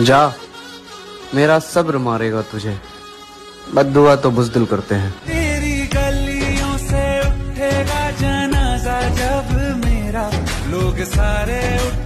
जा, मेरा सब्र मारेगा तुझे। बदुआ तो बुजदिल करते हैं। तेरी गलियों से उठेगा जनाजा जब मेरा। लोग सारे उठ